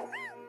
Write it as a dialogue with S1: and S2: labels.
S1: Woo!